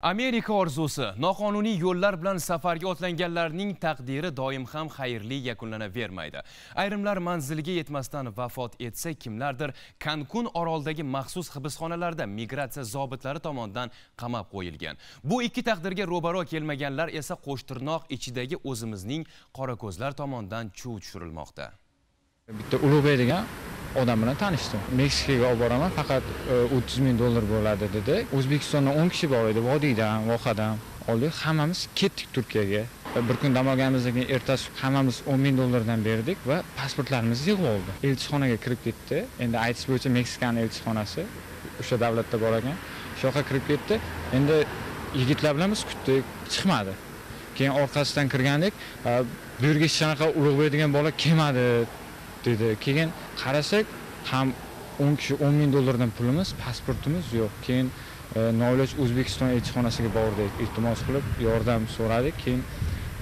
amerika orzusi noqonuniy yo'llar bilan safarga otlanganlarning taqdiri doim ham xayrli yakunlanavermaydi ayrimlar manziliga yetmasdan vafot etsa kimlardir? Kankun orolidagi maxsus hibsxonalarda migratsiya zobitlari tomonidan qamab qo'yilgan. Bu ikki taqdirga ro'baro kelmaganlar esa qo'shtirnoq ichidagi o'zimizning qorako'zlar tomonidan chuv tushirilmoqda. Bitta ulug'bek degan odam bilan tanishdim. Meksikaga olib boraman faqat e, o'ttiz ming dollar bo'ladi dedi. O'zbekistondan o'n kishi bor edi vodiydan vohadan oldik. Hammamiz ketdik turkiyaga. E, bir kun dam olganimizdan keyin ertasi hammamiz o'n ming dollardan berdik va pasportlarimiz yig'ib oldi. Elchixonaga kirib ketdi. Endi aytish bo'yicha meksikani elchixonasi o'sha davlatda bor ekan. Shu yoqqa kirib ketdi. Endi yigitlar bilan biz kutdik chiqmadi. Keyin orqasidan kirgandik. E, bu yerga hech qanaqa ulug'bek degan bola kelmadi. Dedi. Keyin qarasak ham o'n kishi o'n ming dollardan pulimiz pasportimiz yo'q. Keyin e, noiloj o'zbekiston elchixonasiga bordik iltimos qilib yordam so'radik. Keyin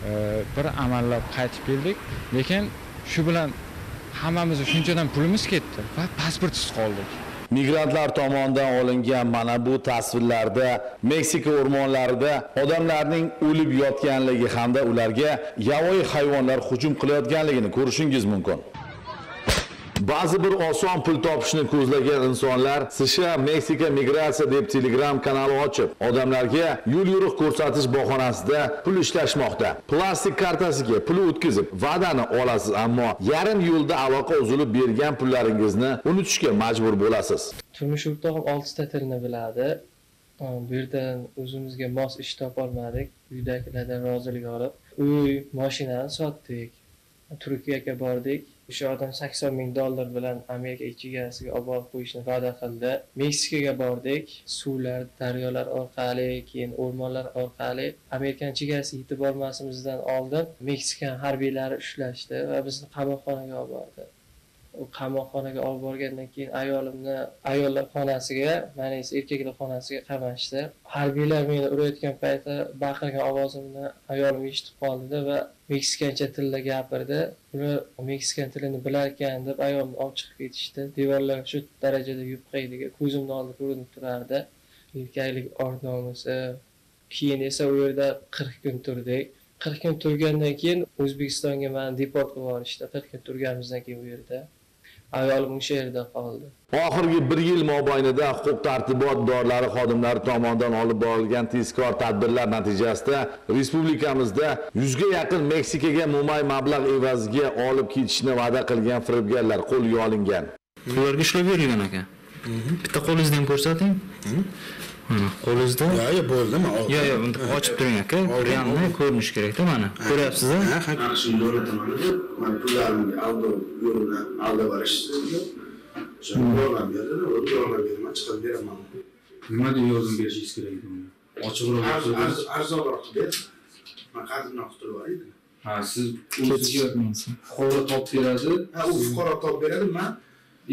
e, bir amallab qaytib keldik. Lekin shu bilan hammamizni shunchadan pulimiz ketdi va pasportsiz qoldik. Migrantlar tomonidan olingan mana bu tasvirlarda meksika o'rmonlarida odamlarning o'lib yotganligi hamda ularga yovvoyi hayvonlar hujum qilayotganligini ko'rishingiz mumkin. Ba'zi bir oson pul topishni ko'zlagan insonlar sha meksika migratsiya deb telegram kanali ochib odamlarga yo'l yo'riq ko'rsatish bahonasida pul ishlashmoqda. Plastik kartasiga pul o'tkazib va'dani olasiz ammo yarim yo'lda aloqa uzilib bergan pullaringizni unutishga majbur bo'lasiz. Turmush o'rtog'im oltita tilni biladi. Bu yerdan o'zimizga mos ish topolmadik. Uydagilardan rozilik olib uy mashinani sotdik. Turkiyaga bordik. O'sha odam sakson ming dollar bilan amerika chegarasiga olib borib qo'yishni va'da qildi. Meksikaga bordik. Suvlar daryolar orqali keyin o'rmonlar orqali amerikani chegarasiga yetib bormasimizdan oldin meksikan harbiylari ushlashdi va bizni qamoqxonaga olib bordi. Qamoqxonaga olib borgandan keyin ayolimni ayollar xonasiga mani esa erkaklar xonasiga qamashdi. Harbiylar meni urayotgan payti baqirgan ovozimni ayolim eshitib qoldida va meksikancha tilda gapirdi. Ular meksikan tilini bilarkan deb ayolimni olib chiqib ketishdi. Devorlar shu darajada yupqa ediki ko'zimni oldida ko'rinib turardi. Erkaklik or nomusi keyin esa u yerda qirq kun turdik. Qirq kun turgandan keyin o'zbekistonga mani deport qilib yuborishdi qirq kun turganimizdan keyin u yerda. Ayolim o'sha yerda qoldi. Oxirgi bir yil mobaynida huquq tartibot idoralari xodimlari tomonidan olib borilgan tezkor tadbirlar natijasida respublikamizda yuzga yaqin meksikaga mo'may mablag' evaziga olib ketishni va'da qilgan firibgarlar qo'lga olingan. Ularga ishlab bergan aka bitta qo'lingizni ham ko'rsating qo'lingizda? Yo'q yo'q bo'ldi man yo'q yo'q ochib turing aka. Realniy ko'rinishi kerakda mana. Ko'ryapsiz a mana shu yo'lataman deb mana pullarimni aldov yo'lini aldab yuborishdi o'sha yordam berdida o'zi yordam beraman chiqarib beraman. Nima deb yordam berishingiz kerak edi ochiqroq Arz- arzonroq qilib ber man qarzimni qilib yuboray ha siz fuqaro topib beradi. Ha u fuqaro topib beradi man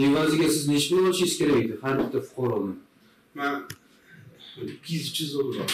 evaziga siz nechi pul olishingiz kerak edi? Har bitta fuqarodan. Man ikki yuz uch yuz dollar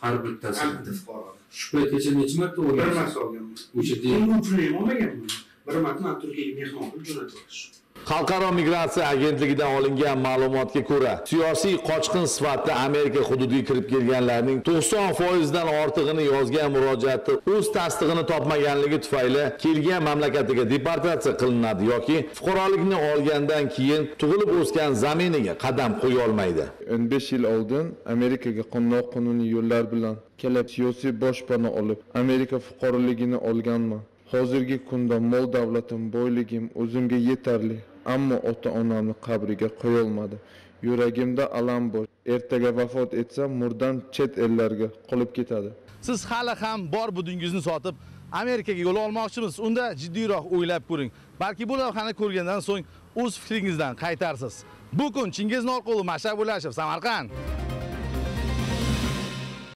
har bittasidan bitta fuqarodan shu paytgacha necha marta bir marta olganman. O'sha pulni olmaganman bir marta man turkiyaga mehmon qilib jo'natib yuborishdi xalqaro migratsiya agentligidan olingan ma'lumotga ko'ra siyosiy qochqin sifatida amerika hududiga kirib kelganlarning to'qson foizdan ortig'ini yozgan murojaati o'z tasdig'ini topmaganligi tufayli kelgan mamlakatiga deportatsiya qilinadi yoki fuqarolikni olgandan keyin tug'ilib o'sgan zaminiga qadam qo'ya olmaydi. 15 yil oldin amerikaga noqonuniy yo'llar bilan kelib siyosiy boshpana olib amerika fuqaroligini olganman hozirgi kunda mol davlatim boyligim o'zimga yetarli ammo ota onamni qabriga qo'yolmadi. Yuragimda alam bor. Ertaga vafot etsam murdam chet ellarga qolib ketadi. Siz hali ham bor budingizni sotib amerikaga yo'l olmoqchimisiz unda jiddiyroq o'ylab ko'ring. Balki bu loyihani ko'rgandan so'ng o'z fikringizdan qaytarsiz. Bu kun chingiz norqulov mashab samarqand.